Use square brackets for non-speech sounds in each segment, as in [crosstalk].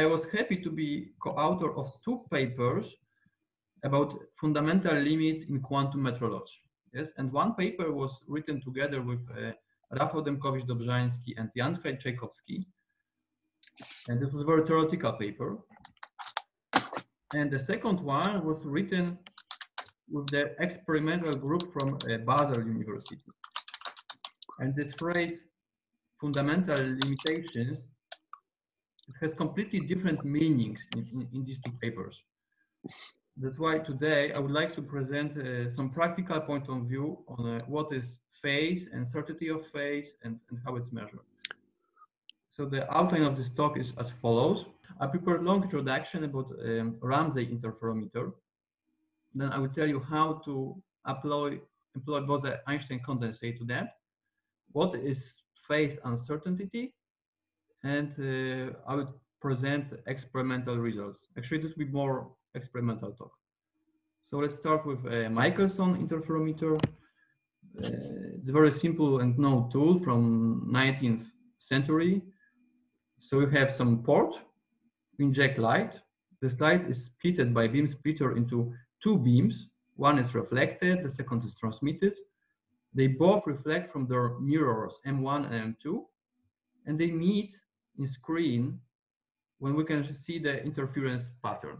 I was happy to be co-author of two papers about fundamental limits in quantum metrology. Yes, and one paper was written together with uh, Rafał Demkowicz-Dobrzański and Jandrzej Czajkowski. And this was a very theoretical paper. And the second one was written with the experimental group from uh, Basel University. And this phrase, fundamental limitations, it has completely different meanings in, in, in these two papers. That's why today I would like to present uh, some practical point of view on uh, what is phase and certainty of phase and, and how it's measured. So the outline of this talk is as follows. I prepared long introduction about um, Ramsey interferometer. Then I will tell you how to employ, employ Bose-Einstein condensate to that. What is phase uncertainty? And uh, I will present experimental results. Actually, this will be more experimental talk. So let's start with a Michelson interferometer. Uh, it's a very simple and known tool from 19th century. So you have some port, inject light. This light is splitted by beam splitter into two beams. One is reflected, the second is transmitted. They both reflect from their mirrors M1 and M2, and they meet in screen when we can see the interference pattern.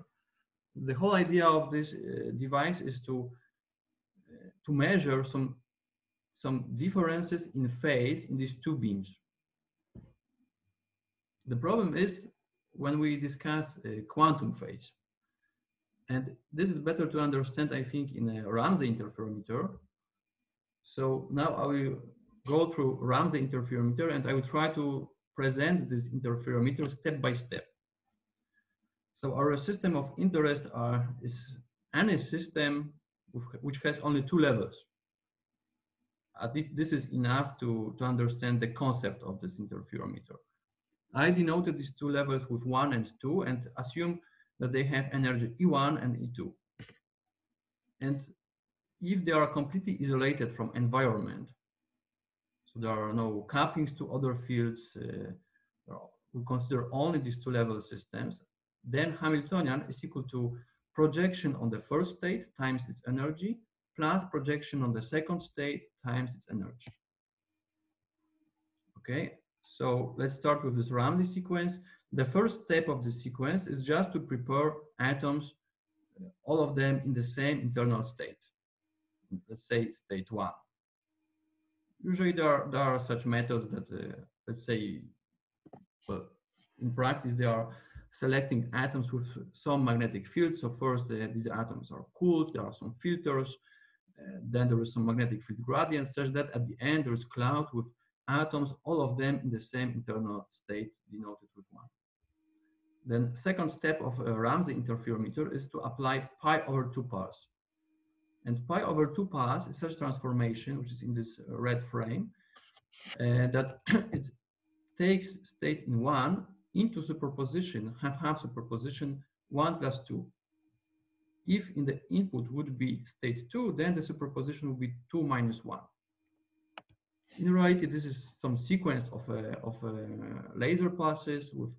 The whole idea of this uh, device is to, uh, to measure some, some differences in phase in these two beams. The problem is when we discuss uh, quantum phase. And this is better to understand, I think, in a Ramsey interferometer. So now I will go through Ramsey interferometer and I will try to present this interferometer step by step. So our system of interest are, is any system which has only two levels. Uh, At least this is enough to, to understand the concept of this interferometer. I denoted these two levels with one and two and assume that they have energy E1 and E2. And if they are completely isolated from environment, so there are no couplings to other fields, uh, we consider only these two level systems, then Hamiltonian is equal to projection on the first state times its energy plus projection on the second state times its energy. Okay, so let's start with this Ramsey sequence. The first step of the sequence is just to prepare atoms, all of them in the same internal state. Let's say state one. Usually there are, there are such methods that, uh, let's say, well, in practice, they are selecting atoms with some magnetic field. So first, uh, these atoms are cooled, there are some filters, uh, then there is some magnetic field gradient such that at the end there is cloud with atoms, all of them in the same internal state denoted with one. Then second step of a Ramsey interferometer is to apply pi over 2 pars. And pi over 2 pars is such transformation, which is in this red frame, uh, that [clears throat] it takes state in 1 into superposition, half-half superposition, 1 plus 2. If in the input would be state 2, then the superposition would be 2 minus 1. In reality, this is some sequence of, uh, of uh, laser pulses with,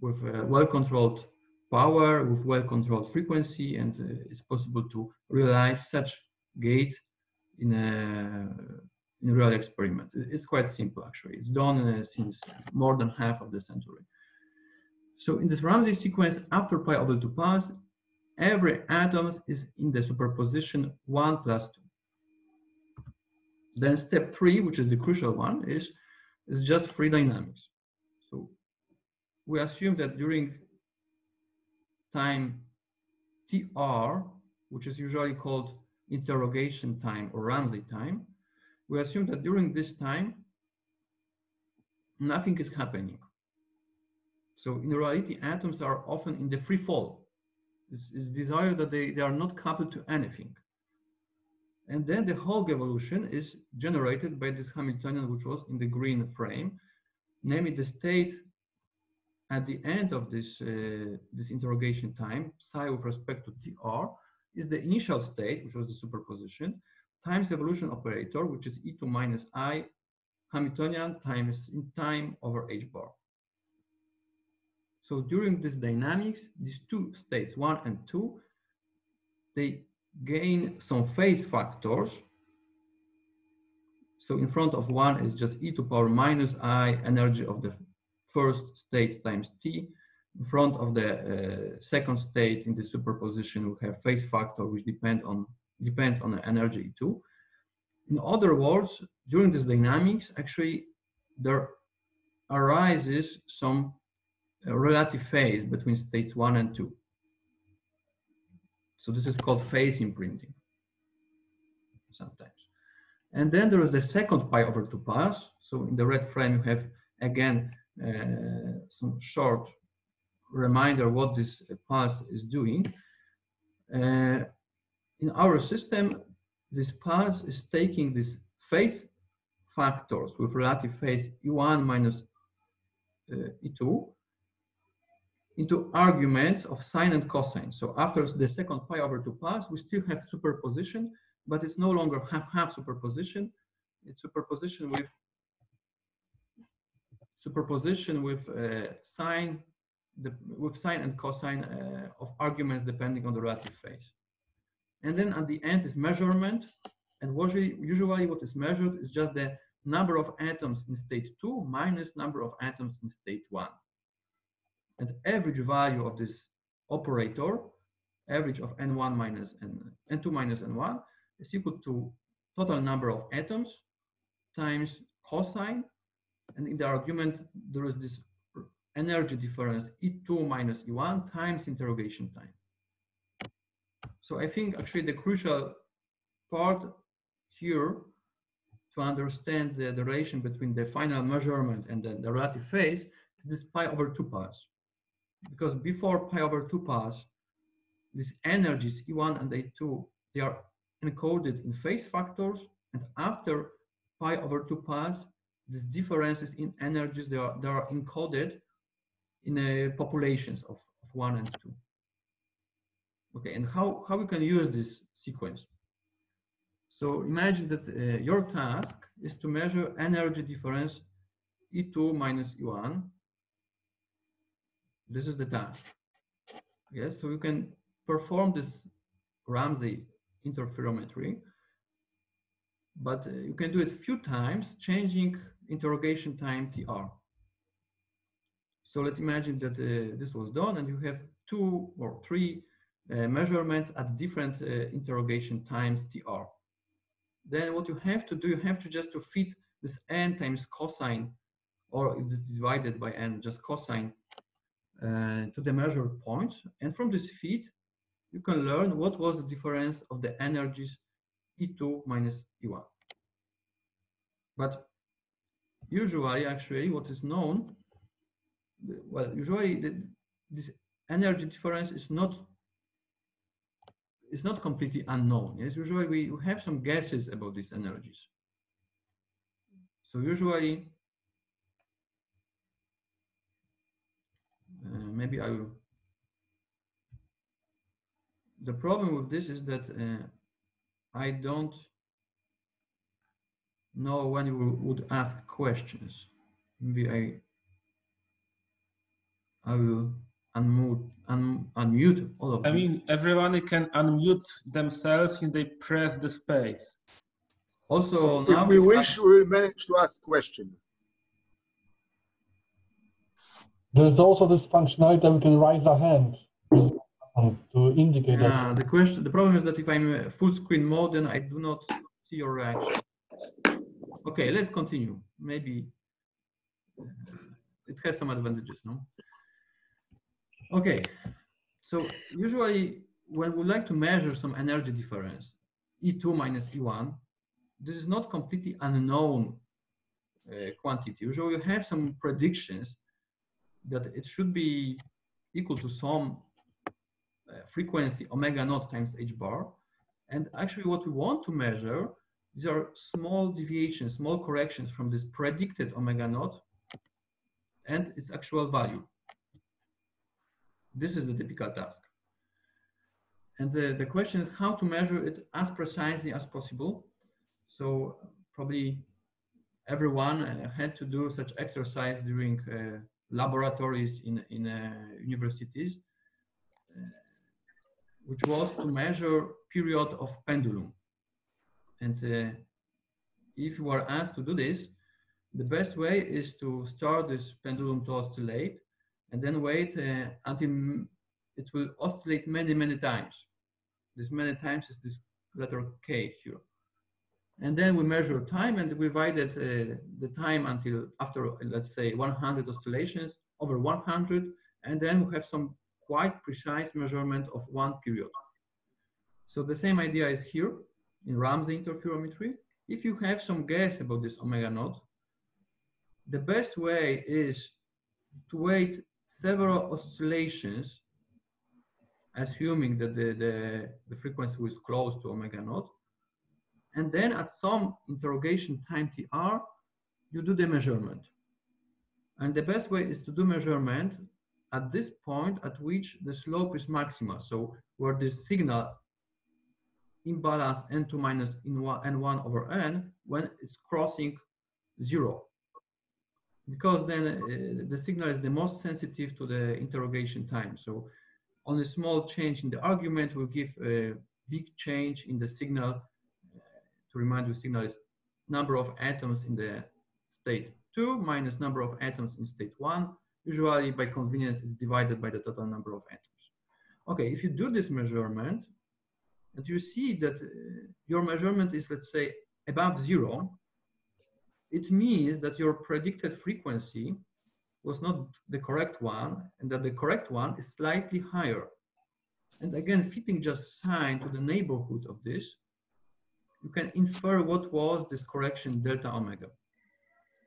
with uh, well-controlled power, with well-controlled frequency, and uh, it's possible to realize such gate in a, in a real experiment. It's quite simple, actually. It's done uh, since more than half of the century. So in this Ramsey sequence, after pi over 2 pars, every atom is in the superposition 1 plus 2. Then step 3, which is the crucial one, is, is just free dynamics. So we assume that during time TR, which is usually called interrogation time or Ramsey time, we assume that during this time, nothing is happening. So in reality, atoms are often in the free fall. It's, it's desired that they, they are not coupled to anything. And then the Hawk evolution is generated by this Hamiltonian, which was in the green frame, namely the state at the end of this, uh, this interrogation time, psi with respect to TR, is the initial state, which was the superposition, times evolution operator, which is e to minus I Hamiltonian times in time over H bar. So during this dynamics, these two states, one and two, they gain some phase factors. So in front of one is just e to power minus i energy of the first state times t. In front of the uh, second state in the superposition, we have phase factor which depend on depends on the energy E2. In other words, during this dynamics, actually there arises some uh, relative phase between states one and two. So this is called phase imprinting sometimes. And then there is the second pi over 2 pulse. So in the red frame, you have again some short reminder what this pulse is doing. Uh, in our system, this pulse is taking these phase factors with relative phase E1 minus uh, E2 into arguments of sine and cosine. So after the second pi over 2 pulse, we still have superposition, but it's no longer half-half superposition. It's superposition with superposition with uh, sine, the, with sine and cosine uh, of arguments depending on the relative phase. And then at the end is measurement. And usually, usually what is measured is just the number of atoms in state two minus number of atoms in state one. And average value of this operator, average of n1 minus n, n2 minus n1 is equal to total number of atoms times cosine. And in the argument, there is this energy difference E2 minus E1 times interrogation time. So I think actually the crucial part here to understand the, the relation between the final measurement and the, relative phase is this pi over 2 pass. Because before pi over 2 pass, these energies E1 and E2, they are encoded in phase factors. And after pi over 2 pulse, these differences in energies, they are, they are encoded in a populations of, of 1 and 2. Okay, and how, how we can use this sequence? So imagine that uh, your task is to measure energy difference E2 minus E1. This is the task. Yes, so you can perform this Ramsey interferometry, but uh, you can do it a few times, changing interrogation time TR. So let's imagine that uh, this was done and you have two or three uh, measurements at different uh, interrogation times TR then what you have to do, you have to just to fit this n times cosine, or if it's divided by n, just cosine, uh, to the measured point. And from this fit, you can learn what was the difference of the energies E2 minus E1. But usually, actually, what is known, well, usually the, this energy difference is not it's not completely unknown. Yes, usually we have some guesses about these energies. So usually, uh, maybe I will. The problem with this is that uh, I don't know when you would ask questions. Maybe I I will unmute, un, unmute all of I mean, everyone can unmute themselves if they press the space. Also, if we wish, we'll manage to ask questions. There's also this functionality that we can raise our hand to indicate yeah, that. Ah, the question, the problem is that if I'm uh, full screen mode, then I do not see your reaction. Okay, let's continue. Maybe uh, it has some advantages, no? Okay, so usually when we like to measure some energy difference, E2 minus E1, this is not completely unknown uh, quantity. Usually we have some predictions that it should be equal to some uh, frequency omega naught times h bar. And actually what we want to measure, these are small deviations, small corrections from this predicted omega naught and its actual value. This is the typical task. And the, the question is how to measure it as precisely as possible. So probably everyone uh, had to do such exercise during uh, laboratories in, in uh, universities, uh, which was to measure period of pendulum. And uh, if you are asked to do this, the best way is to start this pendulum to oscillate and then wait uh, until it will oscillate many, many times. This many times is this letter K here. And then we measure time and we divided uh, the time until after, let's say 100 oscillations over 100. And then we have some quite precise measurement of one period. So the same idea is here in Ramsey interferometry. If you have some guess about this omega naught, the best way is to wait several oscillations, assuming that the, the, the frequency is close to omega naught. And then at some interrogation time tr, you do the measurement. And the best way is to do measurement at this point at which the slope is maximal. So where this signal imbalance n2 minus n1 over n when it's crossing zero because then uh, the signal is the most sensitive to the interrogation time. So on a small change in the argument will give a big change in the signal. Uh, to remind you, signal is number of atoms in the state two minus number of atoms in state one. Usually by convenience, it's divided by the total number of atoms. Okay, if you do this measurement, and you see that uh, your measurement is, let's say, above zero, it means that your predicted frequency was not the correct one and that the correct one is slightly higher. And again, fitting just sine to the neighborhood of this, you can infer what was this correction delta omega.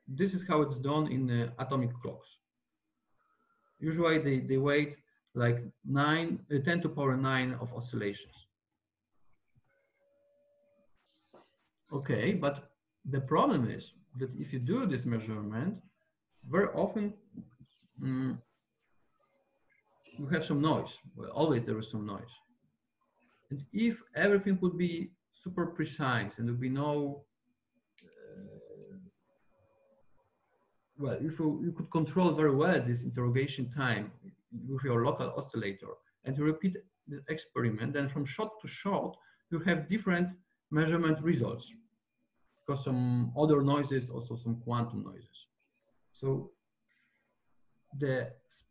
This is how it's done in uh, atomic clocks. Usually they, they wait like nine, uh, 10 to the power nine of oscillations. Okay, but the problem is that if you do this measurement, very often um, you have some noise. Well, always there is some noise. And if everything would be super precise and there would be no, uh, well, if you, you could control very well this interrogation time with your local oscillator and you repeat this experiment, then from shot to shot, you have different measurement results because some other noises, also some quantum noises. So the,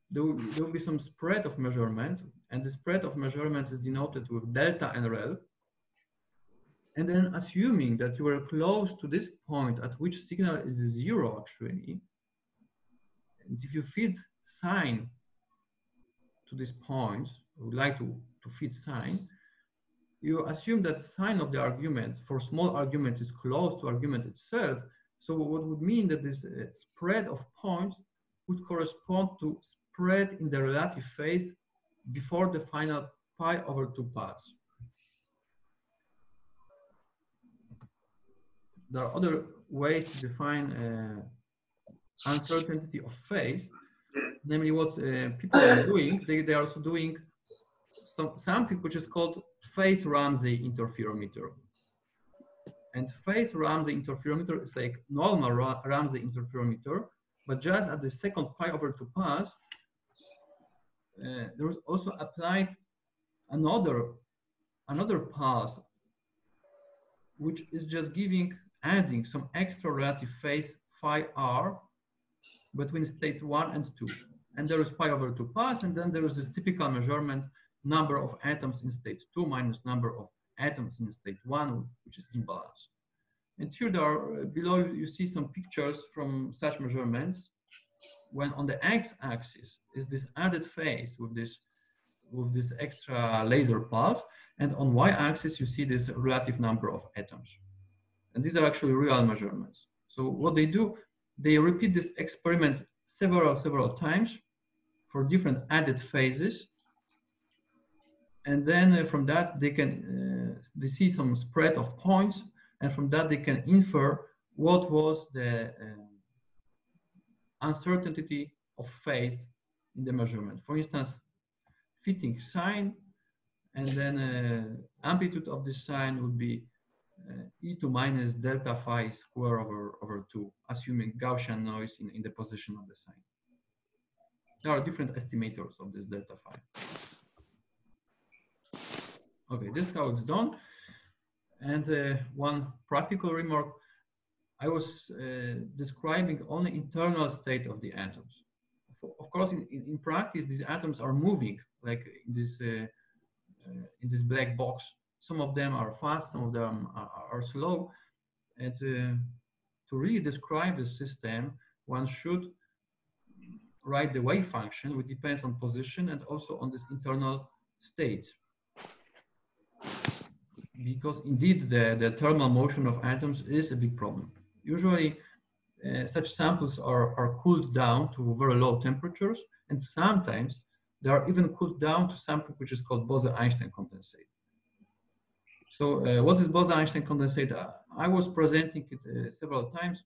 there, will, there will be some spread of measurements, and the spread of measurements is denoted with delta NRL. And then assuming that you are close to this point at which signal is zero actually, and if you feed sine to this point, we would like to, to feed sine, you assume that sine of the argument for small arguments is close to argument itself. So what would mean that this uh, spread of points would correspond to spread in the relative phase before the final pi over 2 paths. There are other ways to define uh, uncertainty of phase, namely what uh, people are doing. They, they are also doing some, something which is called phase Ramsey interferometer. And phase Ramsey interferometer is like normal Ramsey interferometer, but just at the second pi over 2 pass, uh, there was also applied another another pass, which is just giving adding some extra relative phase phi r between states one and two. And there is pi over 2 pass, and then there is this typical measurement number of atoms in state 2 minus number of atoms in state 1, which is imbalance. And here there are, uh, below you see some pictures from such measurements when on the x-axis is this added phase with this with this extra laser pulse, and on y-axis you see this relative number of atoms. And these are actually real measurements. So what they do, they repeat this experiment several, several times for different added phases and then uh, from that they can uh, they see some spread of points and from that they can infer what was the uh, uncertainty of phase in the measurement for instance fitting sine and then amplitude of the sine would be uh, e to minus delta phi square over over 2 assuming gaussian noise in, in the position of the sine there are different estimators of this delta phi. Okay, this is how it's done. And uh, one practical remark, I was uh, describing only internal state of the atoms. Of course, in, in, practice, these atoms are moving, like in this, uh, uh, in this black box. Some of them are fast, some of them are, are slow. And uh, to really describe the system, one should write the wave function, which depends on position and also on this internal state because indeed the, the thermal motion of atoms is a big problem. Usually uh, such samples are, are cooled down to very low temperatures and sometimes they are even cooled down to something which is called Bose-Einstein condensate. So uh, what is Bose-Einstein condensate? Uh, I was presenting it uh, several times,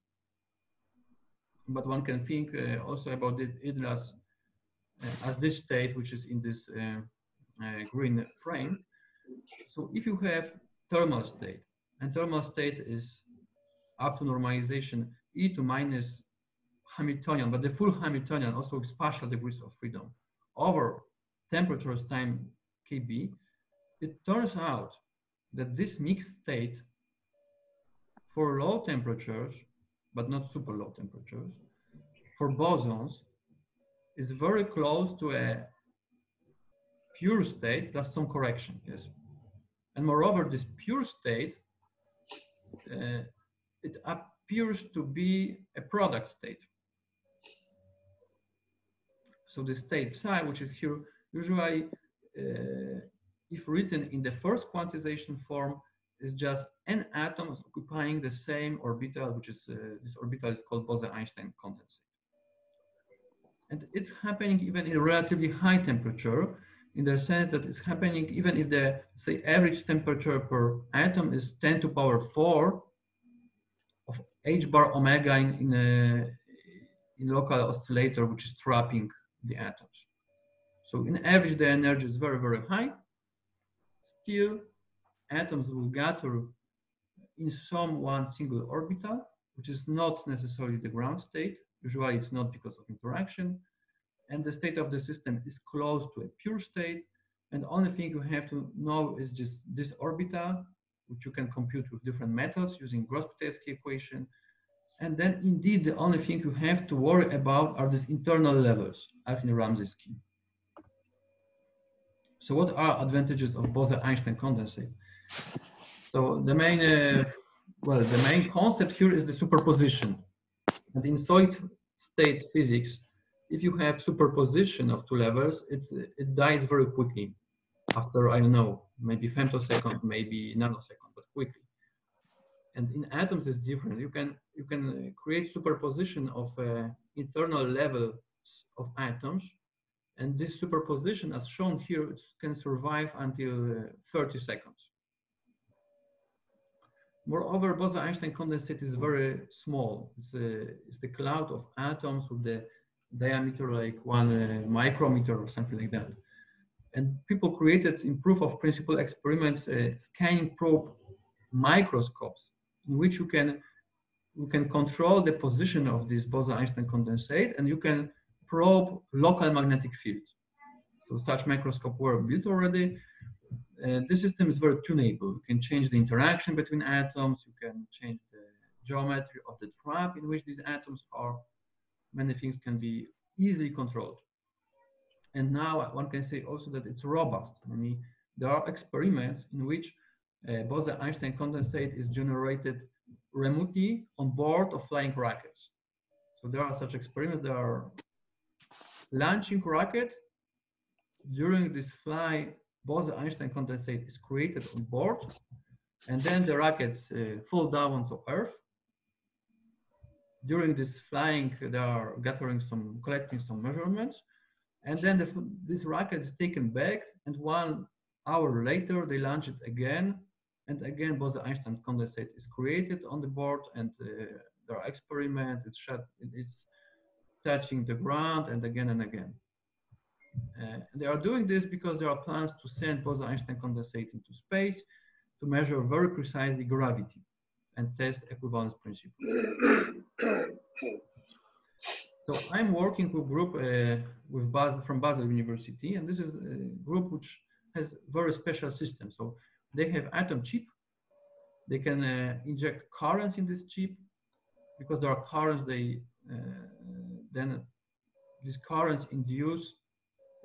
but one can think uh, also about it, it as, uh, as this state, which is in this green frame. So if you have thermal state. And thermal state is up to normalization e to minus Hamiltonian, but the full Hamiltonian also with partial degrees of freedom over temperatures time kb, it turns out that this mixed state for low temperatures, but not super low temperatures, for bosons is very close to a pure state plus some correction, yes. And moreover, this pure state, uh, it appears to be a product state. So the state psi, which is here, usually, uh, if written in the first quantization form, is just n atoms occupying the same orbital, which is, uh, this orbital is called Bose-Einstein condensate. And it's happening even in relatively high temperature, in the sense that it's happening even if the say average temperature per atom is 10 to power 4 of h bar omega in, in a in local oscillator which is trapping the atoms. So in average the energy is very very high. Still atoms will gather in some one single orbital which is not necessarily the ground state. Usually it's not because of interaction and the state of the system is close to a pure state. And the only thing you have to know is just this orbital, which you can compute with different methods using Gross-Pitaevskii equation. And then indeed, the only thing you have to worry about are these internal levels, as in Ramsey scheme. So what are advantages of Bose-Einstein condensate? So the main, uh, well, the main concept here is the superposition. And in solid state physics, if you have superposition of two levels, it, it dies very quickly after, I don't know, maybe femtosecond, maybe nanosecond, but quickly. And in atoms it's different. You can, you can create superposition of uh, internal levels of atoms. And this superposition, as shown here, can survive until uh, 30 seconds. Moreover, Bose-Einstein condensate is very small. It's, a, uh, it's the cloud of atoms with the diameter like one uh, micrometer or something like that. And people created in proof of principle experiments uh, scanning probe microscopes in which you can you can control the position of this Bose-Einstein condensate and you can probe local magnetic field. So such microscope were built already. Uh, this system is very tunable. You can change the interaction between atoms. You can change the geometry of the trap in which these atoms are many things can be easily controlled. And now one can say also that it's robust. I mean, there are experiments in which uh, Bose-Einstein condensate is generated remotely on board of flying rockets. So there are such experiments that are launching rocket. During this fly, Bose-Einstein condensate is created on board, and then the rockets uh, fall down to Earth, during this flying, they are gathering some, collecting some measurements. And then the, this rocket is taken back and one hour later, they launch it again. And again, Bose-Einstein condensate is created on the board and uh, there are experiments, it's shut, it's touching the ground and again and again. Uh, they are doing this because there are plans to send Bose-Einstein condensate into space to measure very precisely gravity and test equivalence principle. [coughs] So I'm working with group uh, with Basel from Basel University, and this is a group which has very special system. So they have atom chip. They can uh, inject currents in this chip because there are currents. They uh, then these currents induce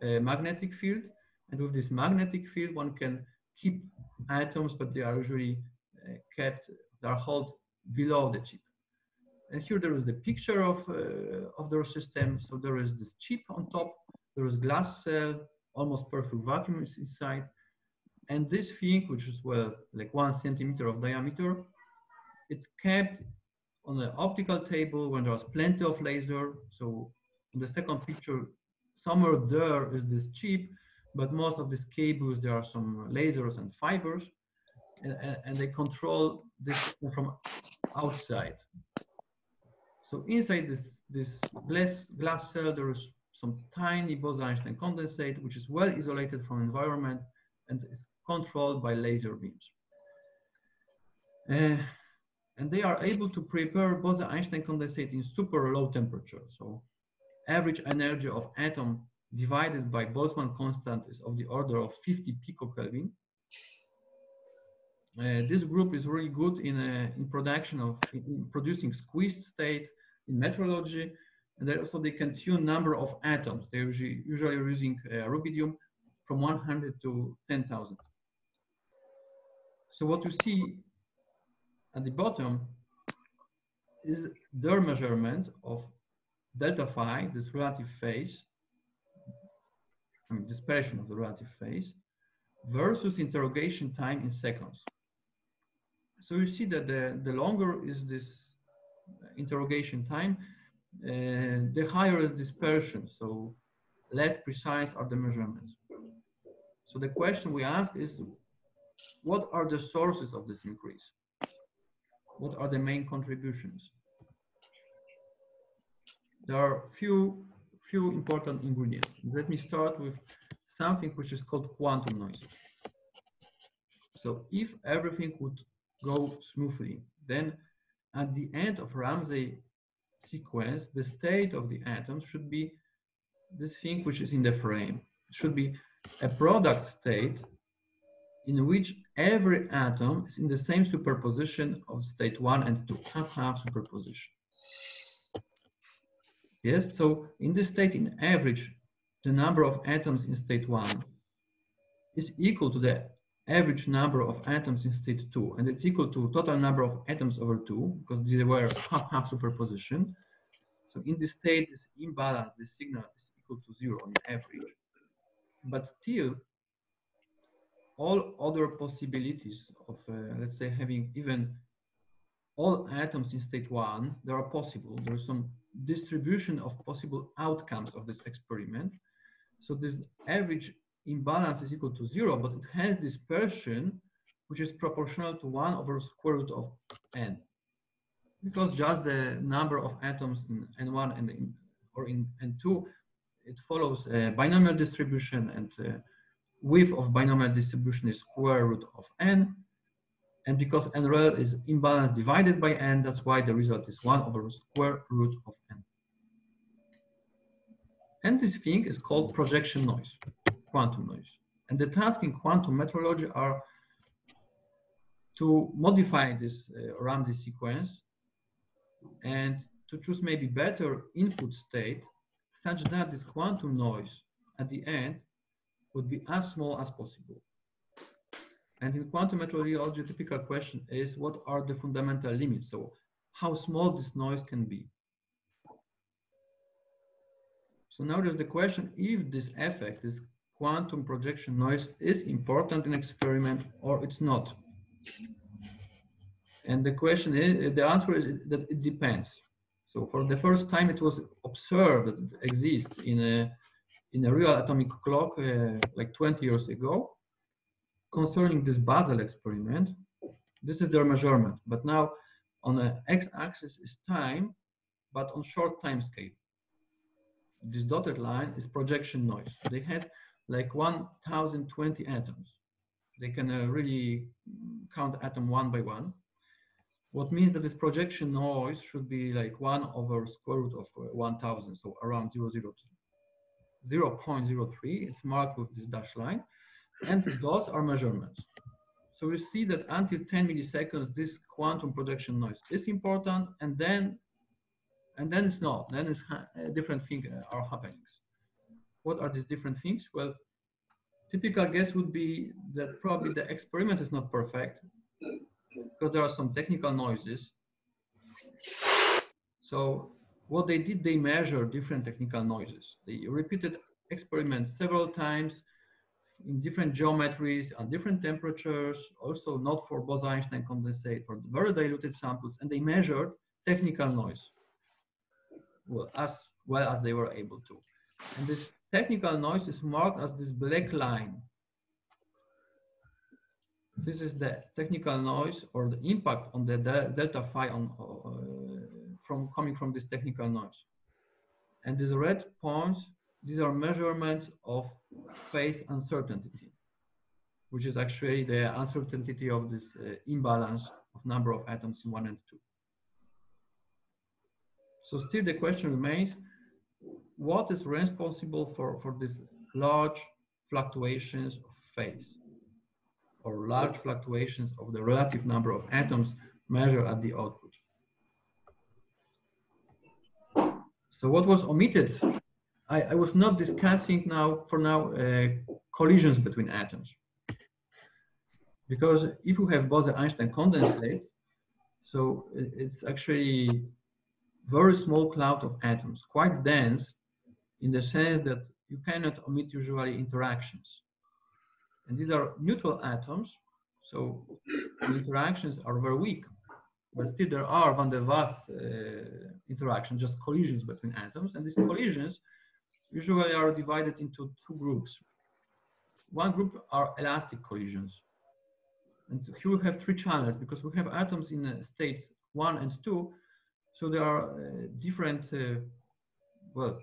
a magnetic field, and with this magnetic field, one can keep atoms, but they are usually uh, kept, they are held below the chip. And here there is the picture of, uh, of their system. So there is this chip on top, there is glass cell, almost perfect vacuum is inside. And this thing, which is well, like one centimeter of diameter, it's kept on the optical table when there's plenty of laser. So in the second picture, somewhere there is this chip, but most of these cables, there are some lasers and fibers, and, and they control this from outside. So inside this, this glass, glass cell, there is some tiny Bose-Einstein condensate, which is well isolated from environment and is controlled by laser beams. Uh, and they are able to prepare Bose-Einstein condensate in super low temperature. So average energy of atom divided by Boltzmann constant is of the order of 50 picokelvin. Uh, this group is really good in, uh, in production of in producing squeezed states in metrology, and they also they can tune number of atoms. They're usually, usually using uh, rubidium from 100 to 10,000. So what you see at the bottom is their measurement of delta phi, this relative phase, I mean, dispersion of the relative phase, versus interrogation time in seconds. So you see that the, the longer is this interrogation time, uh, the higher is dispersion, so less precise are the measurements. So the question we ask is, what are the sources of this increase? What are the main contributions? There are few, few important ingredients. Let me start with something which is called quantum noise. So if everything would go smoothly, then at the end of Ramsey sequence, the state of the atoms should be this thing which is in the frame. It should be a product state in which every atom is in the same superposition of state one and two, half-half superposition. Yes, so in this state, in average, the number of atoms in state one is equal to the average number of atoms in state two, and it's equal to total number of atoms over two, because they were half-half superposition. So in this state, this imbalance, this signal is equal to zero on average. But still, all other possibilities of, uh, let's say, having even all atoms in state one, they are possible. There's some distribution of possible outcomes of this experiment. So this average imbalance is equal to zero, but it has dispersion, which is proportional to one over square root of n. Because just the number of atoms in N1 and in, or in N2, it follows a binomial distribution and width of binomial distribution is square root of n. And because n rel is imbalance divided by n, that's why the result is 1 over square root of n. And this thing is called projection noise, quantum noise. And the tasks in quantum metrology are to modify this uh, Ramsey sequence and to choose maybe better input state such that this quantum noise at the end would be as small as possible. And in quantum metrology, typical question is what are the fundamental limits? So how small this noise can be. So now there's the question if this effect, this quantum projection noise is important in experiment or it's not. And the question is, the answer is that it depends. So for the first time it was observed that it exists in a, in a real atomic clock uh, like 20 years ago. Concerning this Basel experiment, this is their measurement, but now on the x-axis is time, but on short time scale. This dotted line is projection noise. They had like 1020 atoms. They can uh, really count atom one by one. what means that this projection noise should be like 1 over square root of uh, 1000, so around 0, 0, 0 0.03. It's marked with this dashed line. And the dots are measurements. So we see that until 10 milliseconds, this quantum projection noise is important, and then and then it's not. Then it's uh, different things uh, are happening. What are these different things? Well, typical guess would be that probably the experiment is not perfect because there are some technical noises. So what they did, they measured different technical noises. They repeated experiments several times in different geometries and different temperatures, also not for Bose-Einstein condensate, for very diluted samples, and they measured technical noise well, as well as they were able to. And this technical noise is marked as this black line. This is the technical noise or the impact on the de delta phi on, uh, from coming from this technical noise. And these red points, these are measurements of phase uncertainty, which is actually the uncertainty of this uh, imbalance of number of atoms in one and two. So still the question remains, what is responsible for, for these large fluctuations of phase or large fluctuations of the relative number of atoms measured at the output? So what was omitted? I, I was not discussing now, for now, uh, collisions between atoms. Because if you have Bose-Einstein condensate, so it's actually very small cloud of atoms, quite dense in the sense that you cannot omit usually interactions. And these are neutral atoms, so interactions are very weak, but still there are van der Waals uh, interactions, just collisions between atoms. And these collisions usually are divided into two groups. One group are elastic collisions. And here we have three channels because we have atoms in uh, states one and two so there are uh, different, uh, well,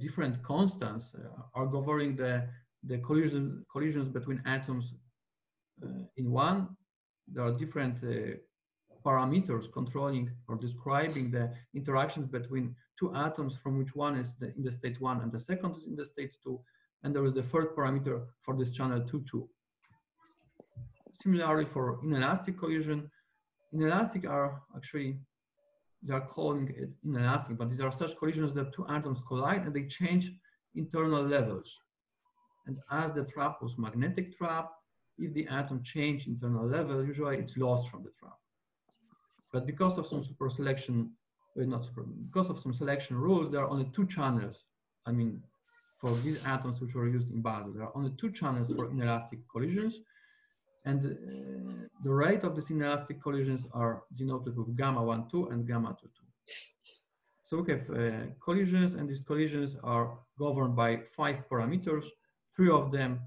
different constants uh, are governing the, the collision, collisions between atoms in one. There are different parameters controlling or describing the interactions between two atoms from which one is the, in the state one and the second is in the state two. And there is the third parameter for this channel 2, 2. Similarly, for inelastic collision, inelastic are actually, they are calling it inelastic, but these are such collisions that two atoms collide and they change internal levels. And as the trap was magnetic trap, if the atom change internal level, usually it's lost from the trap. But because of some super selection, well, not super, because of some selection rules, there are only two channels. I mean, for these atoms which were used in Basel, there are only two channels for inelastic collisions. And uh, the rate of the inelastic collisions are denoted with gamma 1, 2 and gamma 2, 2. So we have uh, collisions and these collisions are governed by five parameters, three of them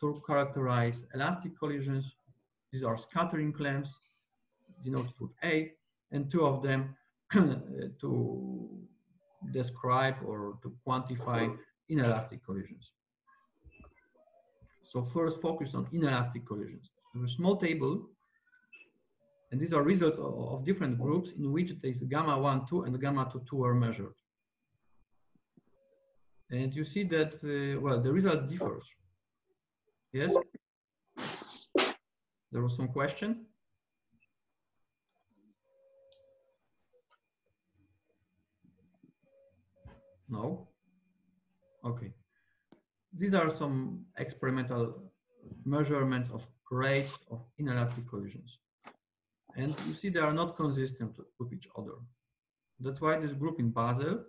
to characterize elastic collisions. These are scattering clamps denoted with A, and two of them [clears throat] to describe or to quantify inelastic collisions. So first focus on inelastic collisions a small table, and these are results of, different groups in which this gamma 1, 2 and gamma 2, 2 are measured. And you see that, uh, well, the result differs. Yes? There was some question? No? Okay. These are some experimental measurements of rates of inelastic collisions. And you see they are not consistent with each other. That's why this group in Basel,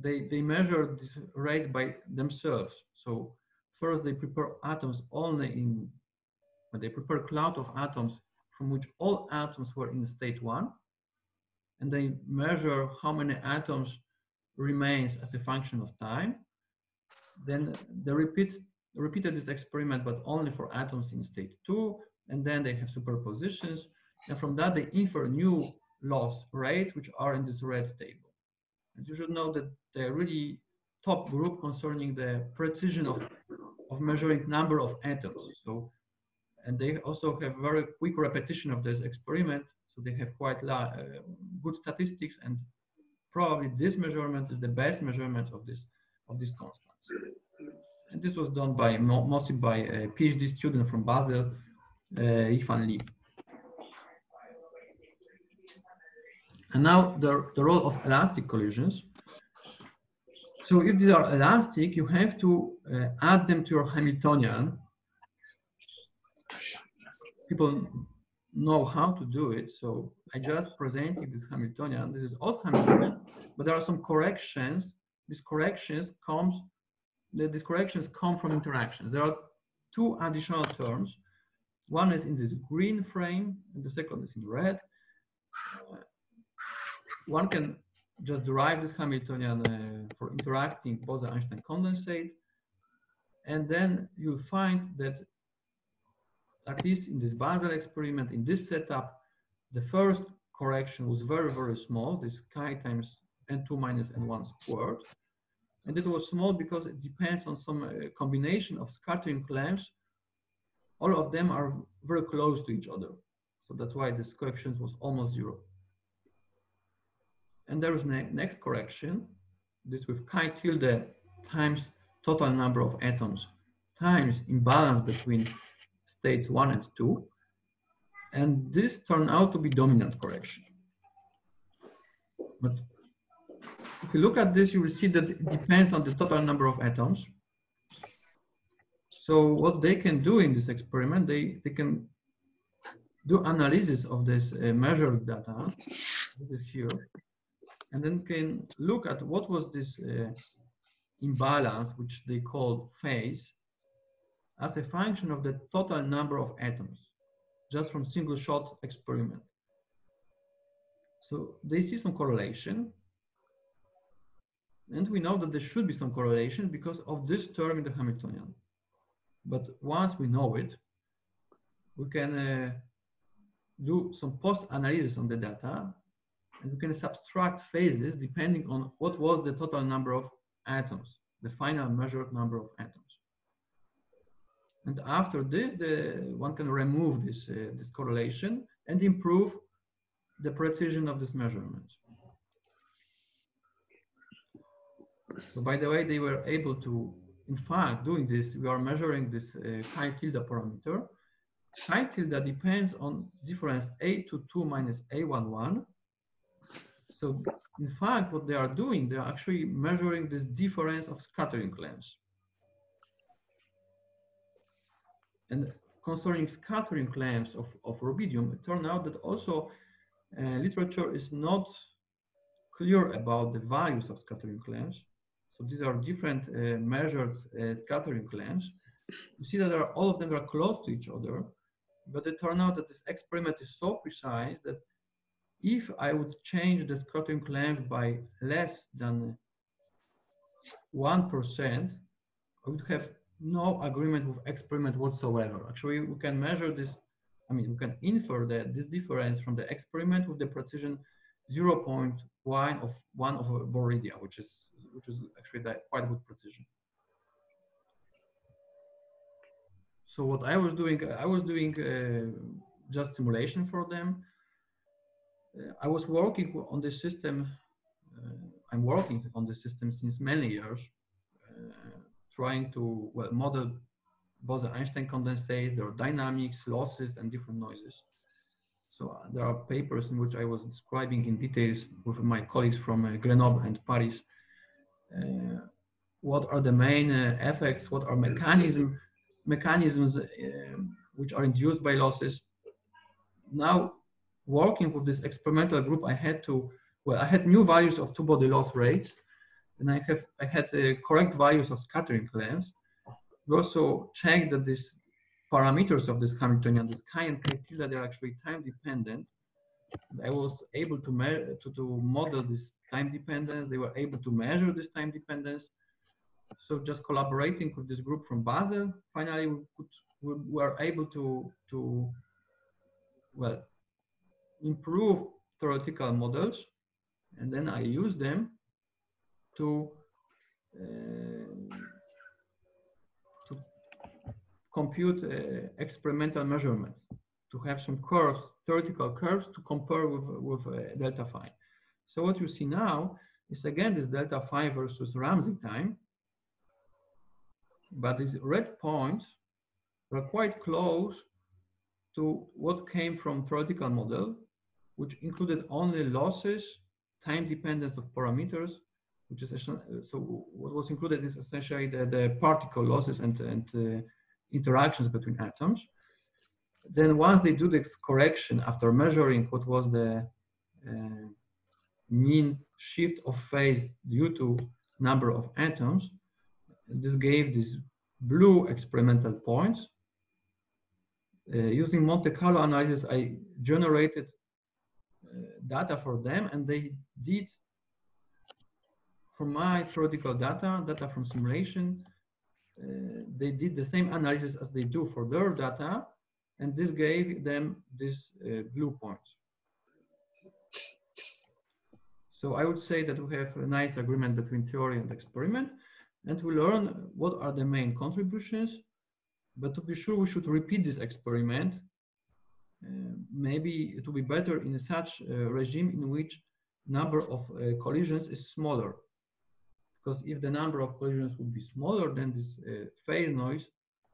they, they measure these rates by themselves. So first they prepare atoms only in, they prepare cloud of atoms from which all atoms were in state one. And they measure how many atoms remains as a function of time. Then they repeat repeated this experiment, but only for atoms in state two, and then they have superpositions. And from that, they infer new loss rates, which are in this red table. And you should know that they're really top group concerning the precision of, of measuring number of atoms. So and they also have very quick repetition of this experiment. So they have quite uh, good statistics, and probably this measurement is the best measurement of this of this constants. And this was done by mostly by a PhD student from Basel, uh, Yifan. And now the, the role of elastic collisions. So if these are elastic, you have to uh, add them to your Hamiltonian. People know how to do it, so I just presented this Hamiltonian. This is odd Hamiltonian, but there are some corrections. These corrections comes, the, these corrections come from interactions. There are two additional terms. One is in this green frame, and the second is in red. Uh, one can just derive this Hamiltonian uh, for interacting Bose-Einstein condensate. And then you'll find that at least in this Basel experiment, in this setup, the first correction was very, very small, this chi times n2 minus n1 squared. And it was small because it depends on some uh, combination of scattering lengths. All of them are very close to each other. So that's why this coefficient was almost zero. And there is ne next correction, this with chi tilde times total number of atoms times imbalance between states one and two. And this turned out to be dominant correction. But you look at this, you will see that it depends on the total number of atoms. So what they can do in this experiment, they, they can do analysis of this uh, measured data. This is here and then can look at what was this uh, imbalance, which they call phase, as a function of the total number of atoms, just from single shot experiment. So they see some correlation. And we know that there should be some correlation because of this term in the Hamiltonian. But once we know it, we can uh, do some post-analysis on the data and we can subtract phases depending on what was the total number of atoms, the final measured number of atoms. And after this, the, one can remove this, uh, this correlation and improve the precision of this measurement. So by the way, they were able to, in fact, doing this, we are measuring this uh, chi tilde parameter. Chi tilde depends on difference A22 minus A11 so in fact, what they are doing, they are actually measuring this difference of scattering lengths. And concerning scattering lengths of, of rubidium, it turned out that also uh, literature is not clear about the values of scattering lengths. These are different uh, measured uh, scattering lengths. You see that are, all of them are close to each other, but it turned out that this experiment is so precise that if I would change the scattering length by less than 1%, I would have no agreement with experiment whatsoever. Actually, we can measure this, I mean, we can infer that this difference from the experiment with the precision 0.1 of one of Bohr radius, which is which is actually quite good precision. So what I was doing, I was doing uh, just simulation for them. Uh, I was working on this system. Uh, I'm working on the system since many years, uh, trying to well, model Bose-Einstein condensates, their dynamics, losses, and different noises. So uh, there are papers in which I was describing in details with my colleagues from uh, Grenoble and Paris uh, what are the main effects, what are mechanism, mechanisms which are induced by losses. Now working with this experimental group, I had to, well, I had new values of two-body loss rates, and I have I had uh, correct values of scattering lengths. We also checked that these parameters of this Hamiltonian, this chi tilde, they're actually time dependent. I was able to, to, to model this time dependence. They were able to measure this time dependence. So just collaborating with this group from Basel, finally we, could, we were able to, to well, improve theoretical models, and then I use them to, uh, to compute uh, experimental measurements to have some curves, theoretical curves to compare with, with uh, delta phi. So what you see now is again this delta phi versus Ramsey time. But these red points are quite close to what came from theoretical model, which included only losses, time dependence of parameters, which is so what was included is essentially the, the particle losses and, and uh, interactions between atoms. Then once they do this correction after measuring what was the uh, mean shift of phase due to number of atoms, this gave these blue experimental points. Uh, using Monte Carlo analysis, I generated uh, data for them and they did from my theoretical data, data from simulation, they did the same analysis as they do for their data, and this gave them these uh, blue points. So I would say that we have a nice agreement between theory and experiment, and we learn what are the main contributions. But to be sure, we should repeat this experiment. Uh, maybe it will be better in such a regime in which number of uh, collisions is smaller because if the number of collisions would be smaller, then this uh, phase noise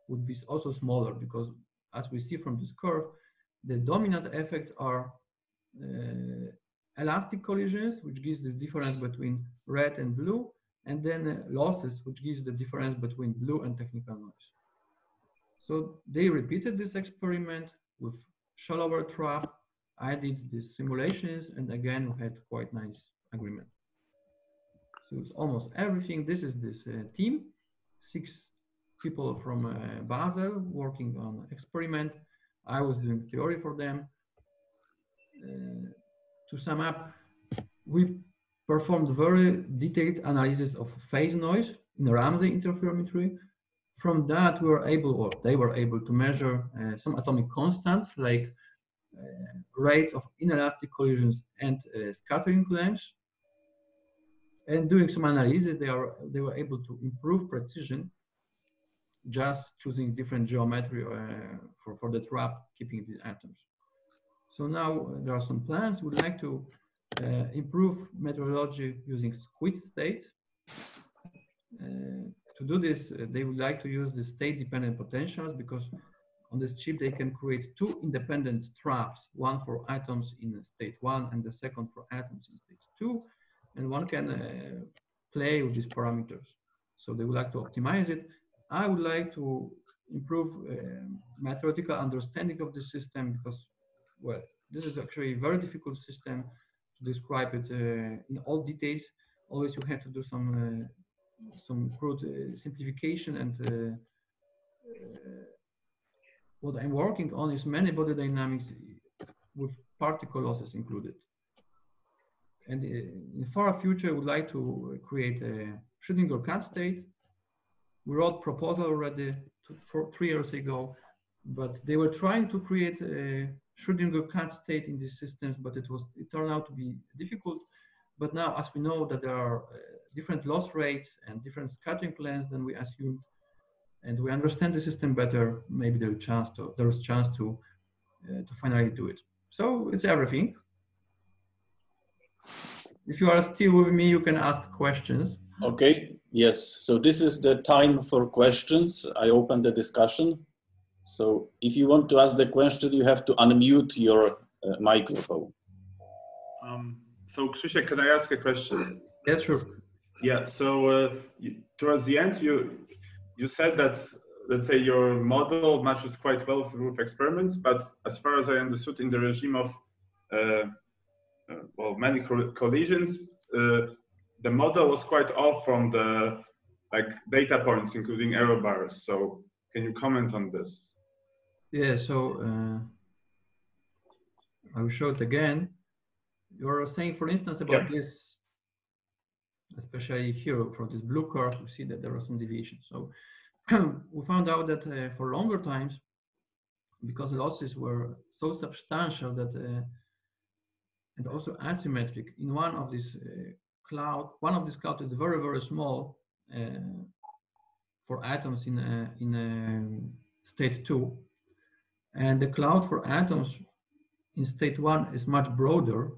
would be also smaller because as we see from this curve, the dominant effects are uh, elastic collisions, which gives the difference between red and blue, and then uh, losses, which gives the difference between blue and technical noise. So they repeated this experiment with shallower trap. I did these simulations, and again, we had quite nice agreement. So it's almost everything. This is this uh, team, six people from uh, Basel working on experiment. I was doing theory for them. Uh, to sum up, we performed very detailed analysis of phase noise in Ramsey interferometry. From that, we were able, or they were able to measure uh, some atomic constants like uh, rates of inelastic collisions and uh, scattering lengths and doing some analysis, they are they were able to improve precision just choosing different geometry uh, for, for the trap, keeping these atoms. So now uh, there are some plans. We'd like to uh, improve metrology using squeezed state. Uh, to do this, uh, they would like to use the state-dependent potentials because on this chip they can create two independent traps, one for atoms in state one and the second for atoms in state two and one can uh, play with these parameters. So they would like to optimize it. I would like to improve mathematical understanding of the system because, well, this is actually a very difficult system to describe it uh, in all details. Always you have to do some uh, some crude uh, simplification and uh, what I'm working on is many body dynamics with particle losses included. And uh, in the far future, we would like to create a Schrodinger-Cat state. We wrote proposal already two, four, three years ago, but they were trying to create a Schrodinger-Cat state in these systems, but it was it turned out to be difficult. But now, as we know that there are uh, different loss rates and different scattering lengths than we assumed, and we understand the system better, maybe there's chance to there's chance to uh, to finally do it. So it's everything. If you are still with me, you can ask questions. Okay, yes. So this is the time for questions. I open the discussion. So if you want to ask the question, you have to unmute your uh, microphone. Um, so Krzysiek, can I ask a question? Yes, sure. Yeah, so uh, you, towards the end, you you said that, let's say, your model matches quite well with experiments, but as far as I understood, in the regime of uh, uh, well, many collisions, uh, the model was quite off from the like data points, including error bars. So can you comment on this? Yeah, so uh, I will show it again. You're saying, for instance, about yeah. this, especially here for this blue curve, we see that there are some deviations. So [clears throat] we found out that uh, for longer times, because losses were so substantial that uh, and also asymmetric. In one of these uh, cloud, one of these clouds is very, very small uh, for atoms in a, in state two. And the cloud for atoms in state one is much broader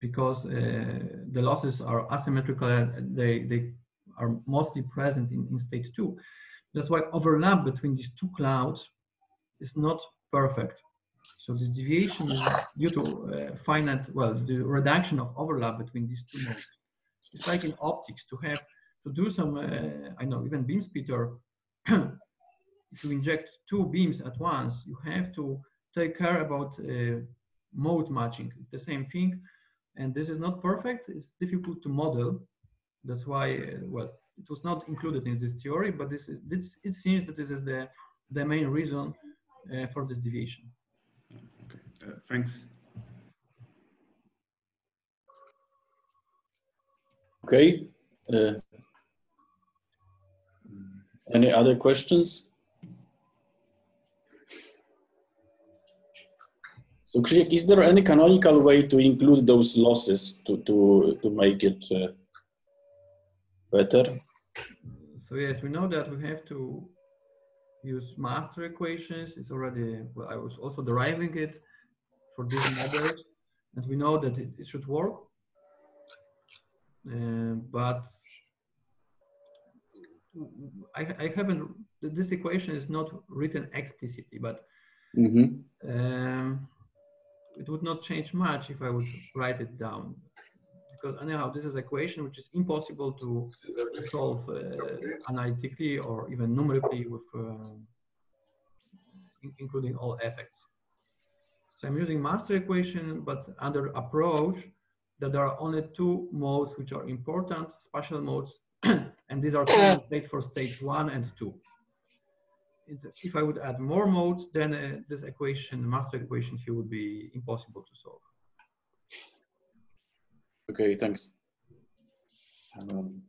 because uh, the losses are asymmetrical and they, they are mostly present in, in state two. That's why overlap between these two clouds is not perfect. So the deviation is due to uh, finite, well, the reduction of overlap between these two modes. It's like in optics to have to do some, uh, I know, even beam splitter. [clears throat] if you inject two beams at once, you have to take care about uh, mode matching. It's the same thing, and this is not perfect. It's difficult to model. That's why, uh, well, it was not included in this theory, but this is this, it seems that this is the the main reason uh, for this deviation. Okay, uh, thanks. Okay. Uh, any other questions? So Krzysiek, is there any canonical way to include those losses to, to, to make it uh, better? So yes, we know that we have to use master equations. It's already, well, I was also deriving it for these models, and we know that it, it should work. Uh, but I, I haven't, this equation is not written explicitly, but Mhm. um, it would not change much if I would write it down. Because anyhow, this is equation which is impossible to solve uh, analytically or even numerically with uh, in- including all effects. So I'm using master equation, but under approach that there are only two modes which are important, spatial modes, [clears throat] and these are state for stage one and two. If I would add more modes, then uh, this equation, master equation here would be impossible to solve. Okay, thanks. Um,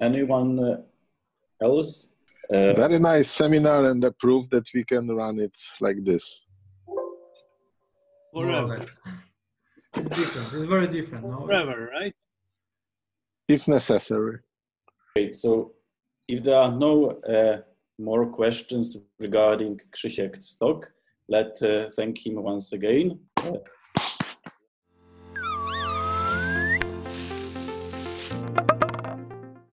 anyone uh, else? Uh, Very nice seminar and the proof that we can run it like this. Forever. It's different, it's very different, no? forever, right? If necessary. Okay, so if there are no uh, more questions regarding Krzysiek's talk, let's uh, thank him once again.